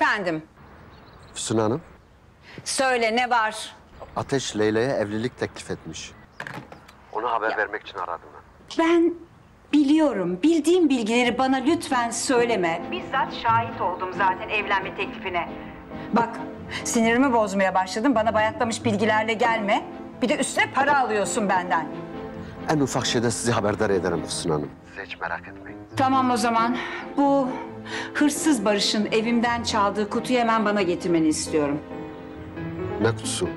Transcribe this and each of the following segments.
Efendim, Füsun Hanım, söyle ne var? Ateş Leyla'ya evlilik teklif etmiş. Ona haber vermek için aradım ben. Ben biliyorum. Bildiğim bilgileri bana lütfen söyleme. Bizzat şahit oldum zaten evlenme teklifine. Bak, sinirimi bozmaya başladın. Bana bayaklamış bilgilerle gelme. Bir de üstüne para alıyorsun benden. En ufak şeyde sizi haberdar ederim Füsun Hanım. Siz hiç merak etmeyin. Tamam o zaman. Bu hırsız Barış'ın evimden çaldığı kutuyu hemen bana getirmeni istiyorum. Ne kutusu?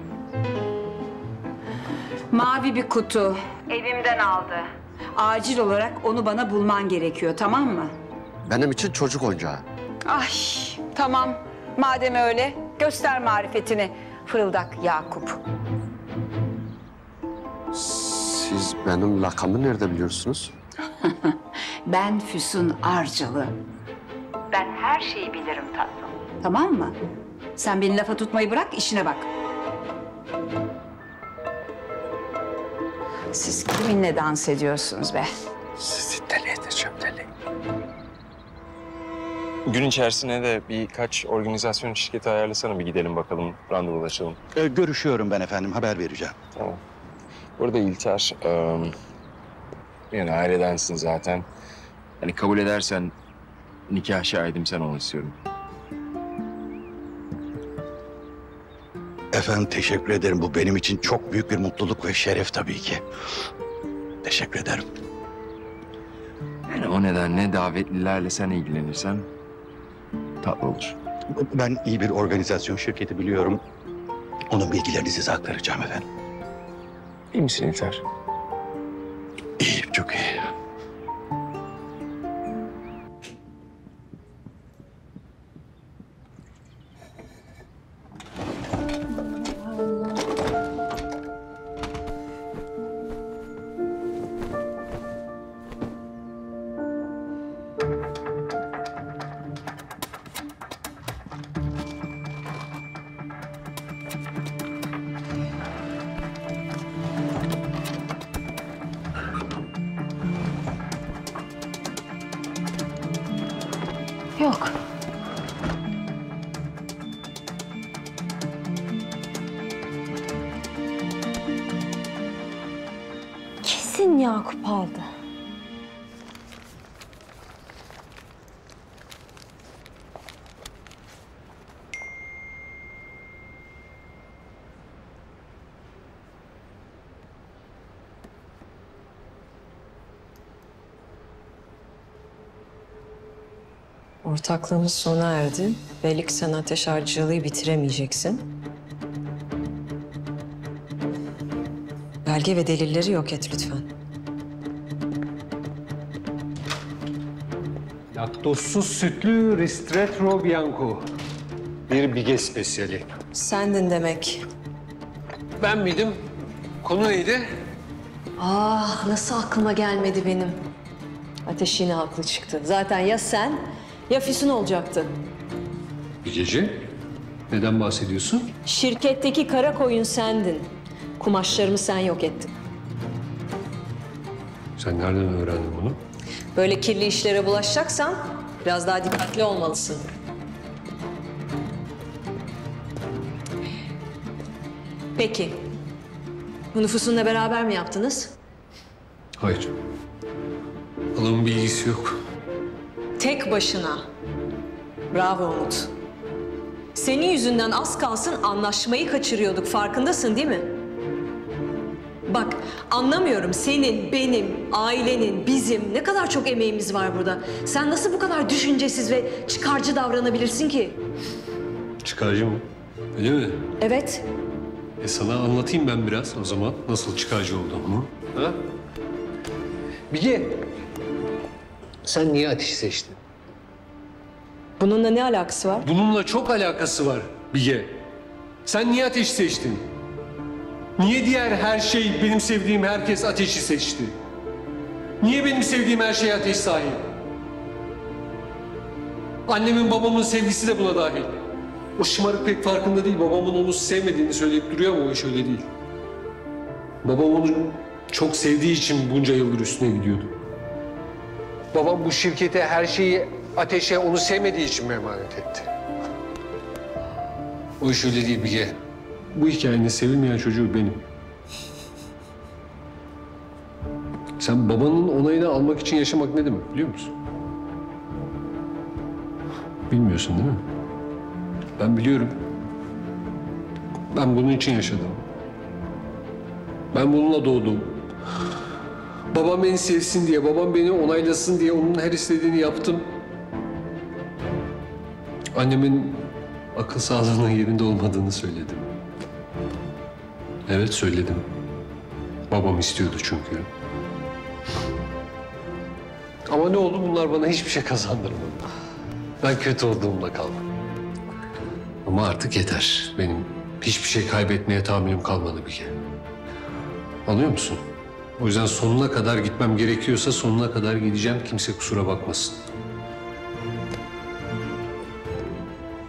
Mavi bir kutu. Evimden aldı. Acil olarak onu bana bulman gerekiyor, tamam mı? Benim için çocuk oyuncağı. Ay tamam. Madem öyle göster marifetini. Fırıldak Yakup. Siz benim lakamı nerede biliyorsunuz? Ben Füsun Arcalı. Şeyi bilirim tatlım. Tamam mı? Sen beni lafa tutmayı bırak, işine bak. Siz kiminle dans ediyorsunuz be? Sizi deli edeceğim deli. Gün içerisine de birkaç organizasyon şirketi ayarlasana bir gidelim bakalım, randevulaşalım. Ee, görüşüyorum ben efendim, haber vereceğim. Tamam. Burada İlter, eee, yani ailedensin zaten. Hani kabul edersen nikah şahidim sen ol istiyorum. Efendim teşekkür ederim. Bu benim için çok büyük bir mutluluk ve şeref tabii ki. Teşekkür ederim. Yani o nedenle davetlilerle sen ilgilenirsen tatlı olur. Ben iyi bir organizasyon şirketi biliyorum. Onun bilgilerini size aktaracağım efendim. İyi misin İlter? İyi, çok iyi. Kesin Yakup aldı. Ortaklığımız sona erdi. Belli ki sen ateş harcılığı bitiremeyeceksin. Belge ve delilleri yok et lütfen. Laktozsuz sütlü Ristretto Bianco. Bir bige spesiyali. Sendin demek. Ben miydim? Konu neydi? Ah nasıl aklıma gelmedi benim. Ateş yine haklı çıktı. Zaten ya sen ya Füsun olacaktı. Bir gece. Neden bahsediyorsun? Şirketteki kara koyun sendin. Kumaşlarımı sen yok ettin. Sen nereden öğrendin bunu? Böyle kirli işlere bulaşacaksan biraz daha dikkatli olmalısın. Peki. Bu nüfusunla beraber mi yaptınız? Hayır. Adamın bilgisi yok. Tek başına. Bravo Umut. Senin yüzünden az kalsın anlaşmayı kaçırıyorduk. Farkındasın değil mi? Bak anlamıyorum senin, benim, ailenin, bizim ne kadar çok emeğimiz var burada. Sen nasıl bu kadar düşüncesiz ve çıkarcı davranabilirsin ki? Çıkarcı mı? Öyle mi? Evet, E sana anlatayım ben biraz o zaman nasıl çıkarcı olduğumu. Ha? Bige. Sen niye ateşi seçtin? bununla ne alakası var? Bununla çok alakası var Bige. Sen niye ateşi seçtin? Niye diğer her şey, benim sevdiğim herkes ateşi seçti? Niye benim sevdiğim her şey ateş sahip? Annemin babamın sevgisi de buna dahil. O şımarık pek farkında değil. Babamın onu sevmediğini söyleyip duruyor ama o iş öyle değil. Babam onu çok sevdiği için bunca yıldır üstüne gidiyordu. Babam bu şirkete her şeyi ateşe onu sevmediği için mi emanet etti? O iş öyle değil Bige. Bu hikayenin sevilmeyen çocuğu benim. Sen babanın onayını almak için yaşamak ne demek biliyor musun? Bilmiyorsun değil mi? Ben biliyorum. Ben bunun için yaşadım. Ben bununla doğdum. Babam beni sevsin diye, babam beni onaylasın diye onun her istediğini yaptım. Annemin akıl sağlığının yerinde olmadığını söyledim. Evet söyledim. Babam istiyordu çünkü. Ama ne oldu bunlar bana hiçbir şey kazandırmadı. Ben kötü olduğumda kaldım. Ama artık yeter. Benim hiçbir şey kaybetmeye tahammülüm kalmadı bir kere. Anlıyor musun? O yüzden sonuna kadar gitmem gerekiyorsa sonuna kadar gideceğim. Kimse kusura bakmasın.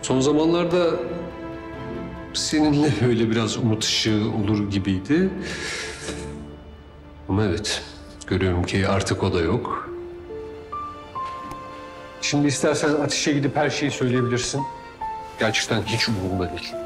Son zamanlarda seninle böyle biraz umut ışığı olur gibiydi. Ama evet, görüyorum ki artık o da yok. Şimdi istersen ateşe gidip her şeyi söyleyebilirsin. Gerçekten hiç umurumda değil.